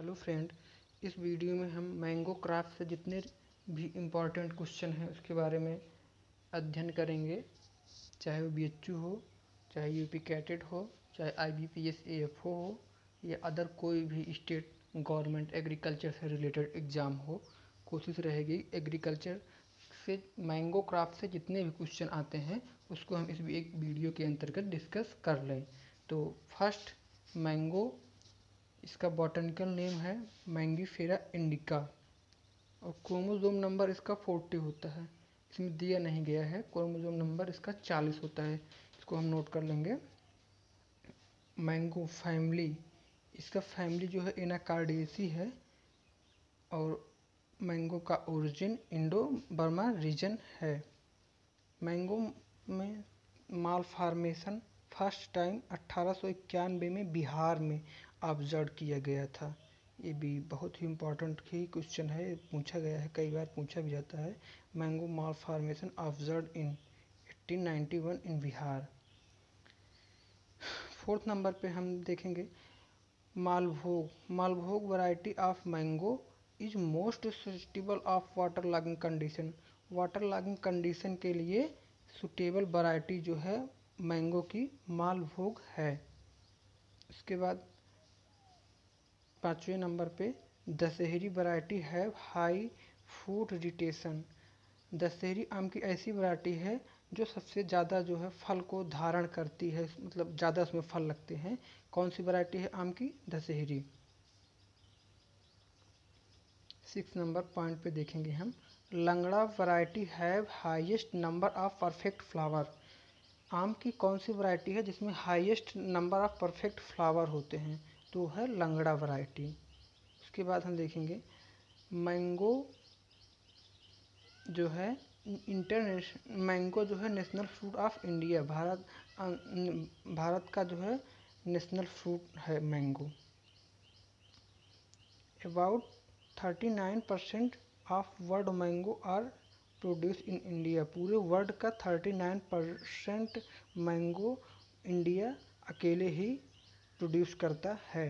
Hello friend, इस video में हम मैंगो क्राफ्ट से जितने भी इंपॉर्टेंट क्वेश्चन हैं उसके बारे में अध्ययन करेंगे। चाहे वो बी एच यू हो, चाहे यू पी कैटेड हो, चाहे I B P S A F O हो, या अदर कोई भी स्टेट गवर्नमेंट एग्रीकल्चर से रिलेटेड एग्ज़ाम हो, कोशिश रहेगी एग्रीकल्चर से, मैंगो क्राफ्ट से जितने भी क्वेश्चन आते हैं, उसको हम इस एक वीडियो के अंतर्गत डिस्कस कर लें। तो फ़र्स्ट मैंगो इसका बॉटनिकल नेम है मैंगीफेरा इंडिका और क्रोमोजोम नंबर इसका फोर्टी होता है। इसमें दिया नहीं गया है। क्रोमोजोम नंबर इसका चालीस होता है। इसको हम नोट कर लेंगे। मैंगो फैमिली इसका फैमिली जो है इनाकार्डेसी है। और मैंगो का ओरिजिन इंडो बर्मा रीजन है। मैंगो में माल फार्मेशन फ़र्स्ट टाइम अट्ठारह में बिहार में। ऑब्ज़र्व किया गया था। ये भी बहुत ही इम्पोर्टेंट ही क्वेश्चन है। पूछा गया है, कई बार पूछा भी जाता है। Mango malformation observe in 1891 in Bihar fourth number पे हम देखेंगे। Malbhog Malbhog variety of mango is most suitable of water logging condition water logging condition के लिए सुटेबल वैरायटी जो है मैंगो की मालभोग है। उसके बाद पाँचवें नंबर पे, दशहरी वैरायटी है हाई फ़ूड रिटेशन दशहरी आम की ऐसी वैरायटी है जो सबसे ज़्यादा जो है फल को धारण करती है मतलब ज़्यादा उसमें फल लगते हैं। कौन सी वैरायटी है आम की? दशहरी। सिक्स नंबर पॉइंट पे देखेंगे हम। Langra variety have highest number of perfect flower आम की कौन सी वैरायटी है जिसमें highest number of perfect flower होते हैं? तो है लंगड़ा वैरायटी। उसके बाद हम देखेंगे, मैंगो जो है इंटरनेशनल मैंगो जो है national fruit of India, Bharat Bharat का जो है नेशनल फ्रूट है mango. About thirty nine percent of world mango are produce in India पूरे वर्ल्ड का thirty nine percent mango India अकेले ही प्रोड्यूस करता है।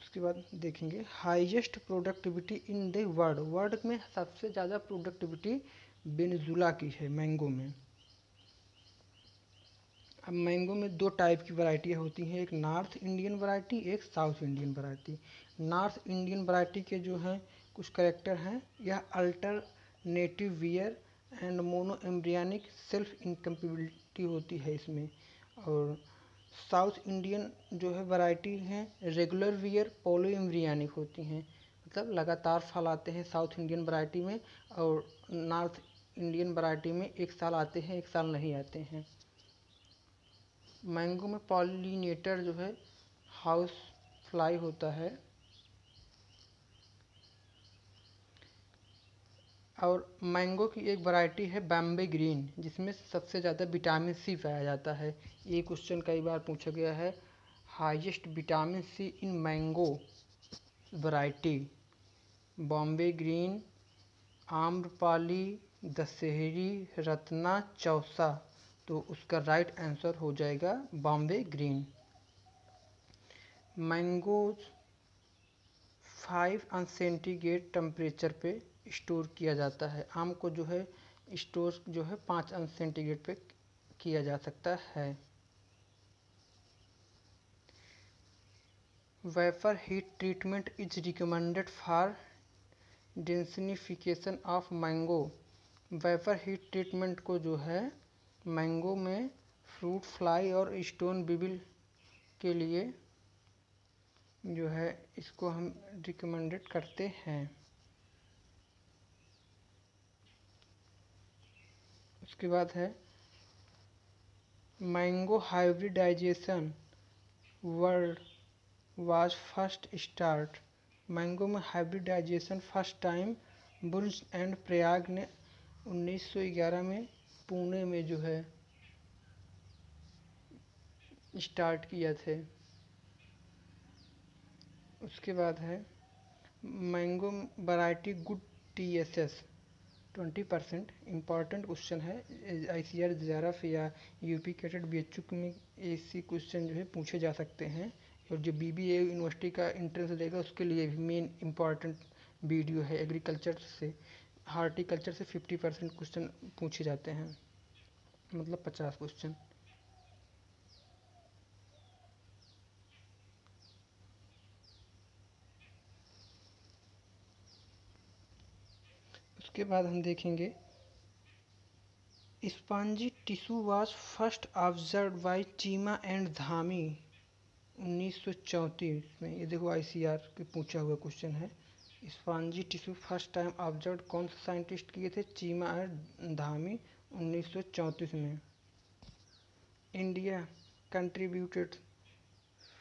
उसके बाद देखेंगे highest productivity in the world world में सबसे ज़्यादा प्रोडक्टिविटी बेनजुला की है मैंगो में। अब मैंगो में दो टाइप की वैरायटियाँ होती हैं, एक नॉर्थ इंडियन वैरायटी एक south Indian variety north Indian variety के जो हैं, कुछ करेक्टर हैं, यह alternative bear and mono embryonic self incompatibility होती है इसमें। और साउथ इंडियन जो है वैरायटी हैं, रेगुलर वियर पोलो एम्ब्रियानिक होती हैं। मतलब लगातार फल आते हैं साउथ इंडियन वैरायटी में और नॉर्थ इंडियन वैरायटी में एक साल आते हैं, एक साल नहीं आते हैं। मैंगो में पॉलिनेटर जो है हाउस फ्लाई होता है। और मैंगो की एक वैरायटी है बॉम्बे ग्रीन जिसमें सबसे ज़्यादा विटामिन सी पाया जाता है। ये क्वेश्चन कई बार पूछा गया है। Highest vitamin C in mango variety Bombay green Amrapali Dasheri Ratna Chausa तो उसका राइट आंसर हो जाएगा बॉम्बे ग्रीन मैंगोज फाइव अन सेंटीग्रेड टेम्परेचर पे स्टोर किया जाता है। आम को जो है, स्टोर जो है पाँच अंश सेंटीग्रेड पे किया जा सकता है। Vapour heat treatment is recommended for disinfestation of mango. Vapour heat treatment को जो है, मैंगो में फ्रूट, फ्लाई और स्टोन बिबिल के लिए जो है, इसको हम रिकमेंडेड करते हैं। उसके बाद है। Mango hybridization world was first start. Mango में hybridization first time Burns and Prayag ने 1911 में पुणे में जो है स्टार्ट किया थे। उसके बाद है mango variety good T S S. Twenty percent important question है। आई सी आर जेआरएफ या यू पी कैटेड बी एच में ऐसी क्वेश्चन जो है पूछे जा सकते हैं। और जो बी बी ए यूनिवर्सिटी का इंट्रेंस देगा उसके लिए भी मेन इंपॉर्टेंट वीडियो है एग्रीकल्चर से। हार्टिकल्चर से फिफ्टी परसेंट क्वेश्चन पूछे जाते हैं। मतलब पचास क्वेश्चन उसके बाद हम देखेंगे। Spongy tissue was first observe by Cheema and Dhami. 1934 में, ये देखो आईसीआर के पूछा हुआ क्वेश्चन है। Spongy tissue first time observe कौन से साइंटिस्ट किए थे? चीमा एंड धामी 1934 में। India contributed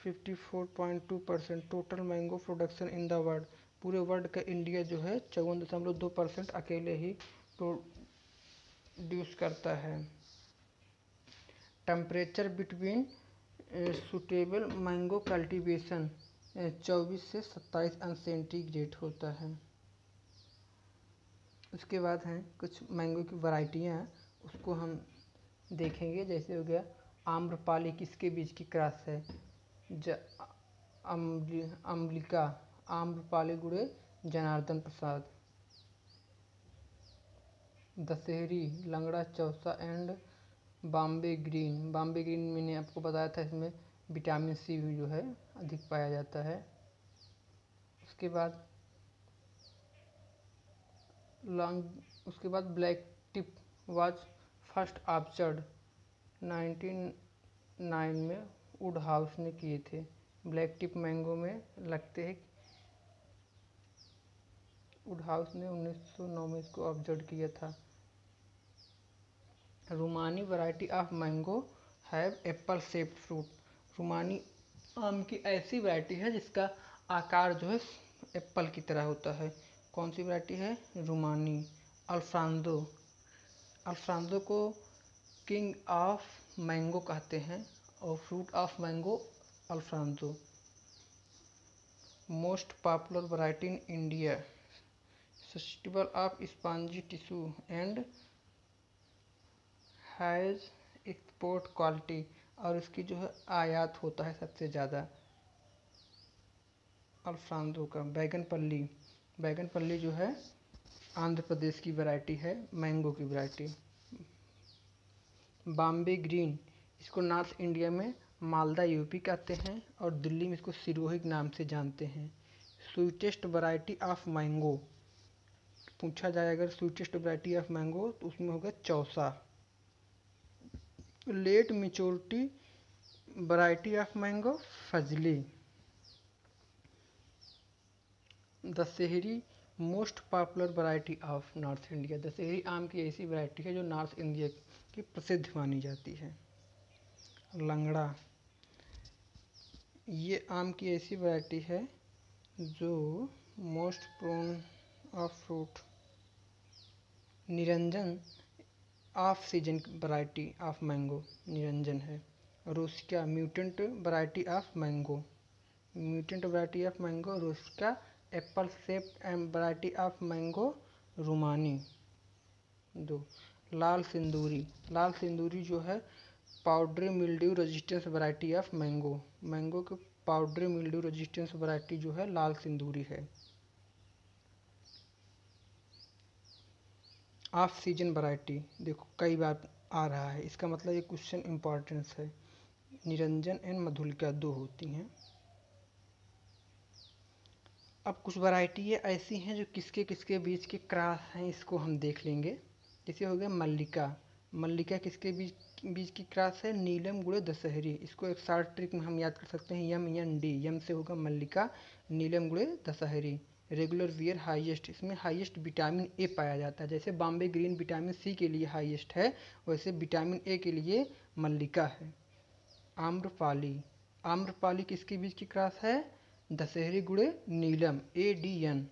54.2 percent total mango production in the world पूरे वर्ल्ड का इंडिया जो है चौवन दशमलव दो परसेंट अकेले ही प्रोड्यूस करता है। Temperature between suitable mango cultivation चौबीस से सत्ताईस अंश सेंटीग्रेड होता है। उसके बाद हैं, कुछ मैंगो की वैरायटियाँ उसको हम देखेंगे। जैसे हो गया, आम्रपाली किसके बीज की क्रॉस है? ज अम्बिका आम्रपाली गुड़े Janardan Prasad. Dasheri, Langra Chausa and Bombay green. Bombay green मैंने आपको बताया था, इसमें विटामिन सी भी जो है, अधिक पाया जाता है। उसके बाद लॉन्ग, उसके बाद black tip was first nineteen nine में वुड हाउस ने किए थे। ब्लैक टिप मैंगो में लगते हैं वुड हाउस ने 1909 में इसको ऑब्ज़र्व किया था। Rumani variety of mango have apple shaped fruit. Rumani आम की ऐसी वैरायटी है जिसका आकार जो है एप्पल की तरह होता है। कौन सी वैरायटी है? रुमानी। अल्फ्रांदो। अल्फ्रांदो को किंग ऑफ़ मैंगो कहते हैं और fruit of mango Alphonso. Most popular variety in India. Susceptible of spongy tissue and has export quality और इसकी जो है आयात होता है सबसे ज़्यादा। अल्फ्रांदो का बैगन पल्ली। बैगन पल्ली जो है आंध्र प्रदेश की वैरायटी है, मैंगो की वैरायटी। बॉम्बे ग्रीन। इसको नॉर्थ इंडिया में मालदा, यूपी कहते हैं और दिल्ली में इसको सिरोहिक नाम से जानते हैं। Sweetest variety of mango. पूछा जाए अगर स्वीटेस्ट वैरायटी ऑफ़ मैंगो तो उसमें होगा Chausa. Late maturity variety of mango Fazli. Dasheri most popular variety of north India Dasheri आम की ऐसी वैरायटी है जो नॉर्थ इंडिया की प्रसिद्ध मानी जाती है। लंगड़ा। ये आम की ऐसी वैरायटी है जो most prone of fruit Niranjan off season variety of mango Niranjan है Rosica mutant variety of mango mutant variety of mango Rosica apple shape and variety of mango Rumani दो. लाल सिंदूरी. लाल सिंदूरी जो है powdery mildew resistance variety of mango mango के powdery mildew resistance variety जो है, लाल सिंदूरी है। ऑफ़ सीज़न वैरायटी देखो, कई बार आ रहा है। इसका मतलब ये क्वेश्चन इम्पॉर्टेंस है। निरंजन एंड मधुलिका दो होती हैं। अब कुछ वैरायटी ऐसी हैं जो किसके किसके बीच के क्रॉस हैं, इसको हम देख लेंगे। जैसे हो गया मल्लिका। मल्लिका किसके बीच बीच की क्रॉस है? नीलम गुड़े दशहरी। इसको एक शार्ट ट्रिक में हम याद कर सकते हैं। M N D. यम से होगा मल्लिका, नीलम गुड़े दशहरी। Regular wear highest. इसमें हाईएस्ट विटामिन ए पाया जाता है। जैसे बॉम्बे ग्रीन विटामिन सी के लिए हाईएस्ट है, वैसे विटामिन ए के लिए मल्लिका है। आम्रपाली। आम्रपाली किसके बीच की क्रॉस है? दशहरी गुड़े Neelam A D N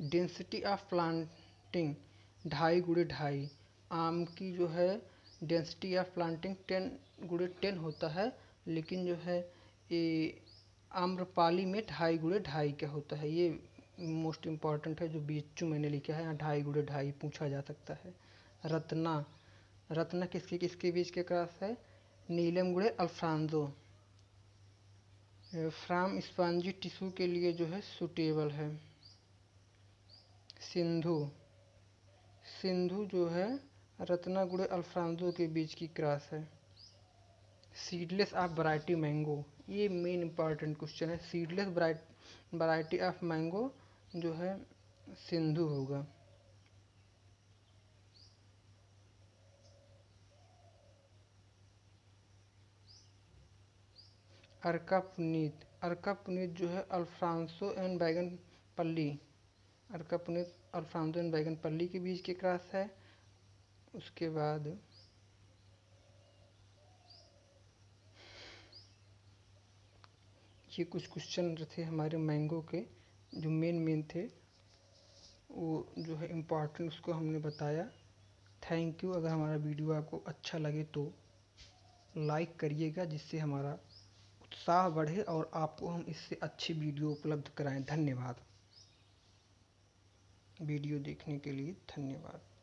density of planting ढाई गुड़े ढाई। आम की जो है डेंसिटी ऑफ़ प्लांटिंग टेन गुड़े टेन होता है। लेकिन जो है, ये आम्रपाली में ढाई गुड़े ढाई का होता है। ये मोस्ट इंपॉर्टेंट है जो बी मैंने लिखा है, यहाँ ढाई गुड़े ढाई पूछा जा सकता है। रत्ना रत्ना किसके किसके बीच के क्रॉस है? नीलम गुड़े अल्फ्रांजो फ्राम स्पॉन्जी टिश्यू के लिए जो है सुटेबल है। सिंधु सिंधु जो है रत्ना गुड़े अल्फ्रांजो के बीच की क्रॉस है। सीडलेस ऑफ़ वराइटी मैंगो, ये मेन इंपॉर्टेंट क्वेश्चन है। सीडलेस वराइटी ऑफ़ मैंगो जो है, सिंधु होगा। अर्का पुनीत अर्का पुनीत जो है, अल्फ्रांसो एंड बैगन पल्ली। अर्का पुनीत, अल्फ्रांसो एंड बैगन पल्ली के बीच के क्रॉस है। उसके बाद ये कुछ क्वेश्चन थे हमारे मैंगो के, जो मेन मेन थे, वो जो है इंपॉर्टेंट उसको हमने बताया। थैंक यू अगर हमारा वीडियो आपको अच्छा लगे तो लाइक करिएगा, जिससे हमारा उत्साह बढ़े और आपको हम इससे अच्छी वीडियो उपलब्ध कराएँ। धन्यवाद। वीडियो देखने के लिए धन्यवाद।